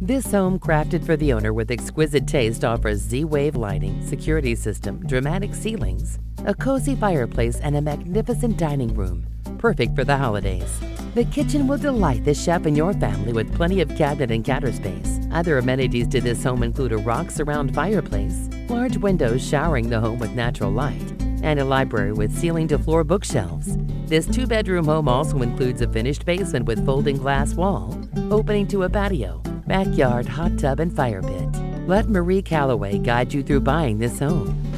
This home, crafted for the owner with exquisite taste, offers Z-Wave lighting, security system, dramatic ceilings, a cozy fireplace, and a magnificent dining room, perfect for the holidays. The kitchen will delight the chef and your family with plenty of cabinet and counter space. Other amenities to this home include a rock surround fireplace, large windows showering the home with natural light, and a library with ceiling to floor bookshelves. This two bedroom home also includes a finished basement with folding glass wall, opening to a patio, backyard, hot tub, and fire pit. Let Marie Callaway guide you through buying this home.